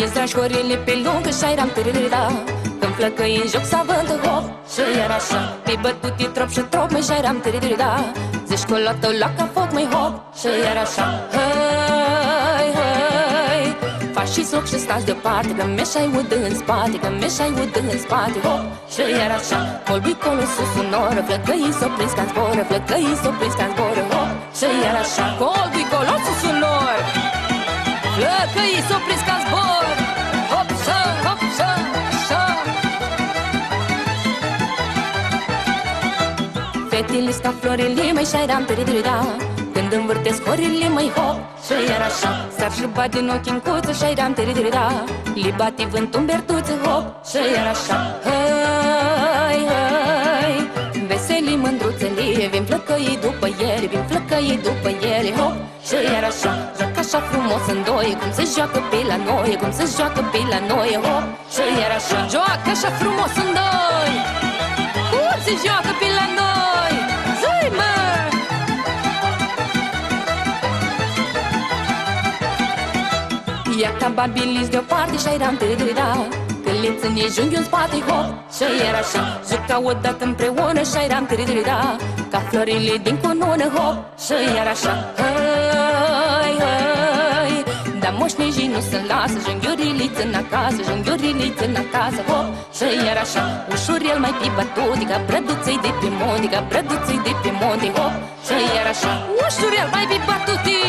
tragi horile pe lungă și ai ram târâra Când flăcăi în joc să avântă hop Și iar așa. Pe bătut trop și trop mai și ai ram târâra Zici că la tău la ca foc mai hop Și iar așa. Hăi, hăi Faci loc și stați deoparte Că meșai udă în spate Că meșai udă în spate Hop și iar așa. Colbi colo sus în oră Flăcăi s-o prins ca zboră Flăcăi s-o prins ca zboră Hop și iar așa. Colbi colo sus în oră Flăcăi s-o prins ca Fetele ca florile mai șairam tăridrida Când învârtesc horile mai hop Și iar așa. Sar și bat din ochi în cuță șairam tăridrida Li bate vântul în bertuță hop Și iar așa. Hai, hai Veseli mândruțele Vin flăcăi după ele Vin flăcăi după ele Hop și iar așa. Joacă așa frumos în doi Cum se joacă pe la noi Cum se joacă pe la noi Hop și iar așa. Joacă așa frumos în doi Cum se joacă pe Ia ca babiliți deoparte și-ai ram târâra Când le ține junghi în spate, hop Și iar așa. Juca odată împreună și-ai ram târâra Ca florile din cunună, hop Și iar așa. Hai, hai Dar moșnejii nu se lasă. Junghiurile țin acasă Junghiurile țin acasă, hop Și iar așa. Ușor el mai pe bătuti Ca brăduței de pe munte Ca brăduței de pe munte, hop Și iar așa. Ușor el mai pe bătuti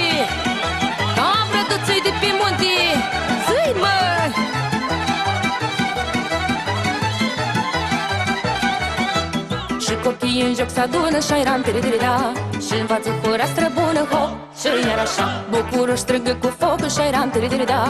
Ca brăduței de pe munte Și copiii în joc se adună și-ai ram târâra Și învață hora străbună, hop Și iar așa. Bucură strigă cu foc și-ai ram târâra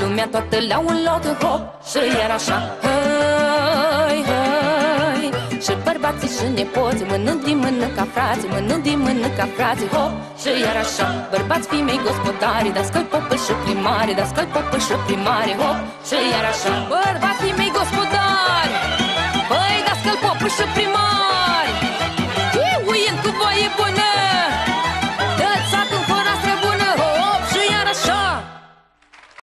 Lumea toată la un loc, hop Și iar așa. Hai, hai Și bărbații și nepoții Mână din mână ca frații Mână din mână ca frații, hop Și iar așa. Bărbați femei gospodari Dar scăl popă și primare Dar scăl popă și primare, hop Și iar așa. Bărbați femei gospodari Păi, dar scăl popă și primare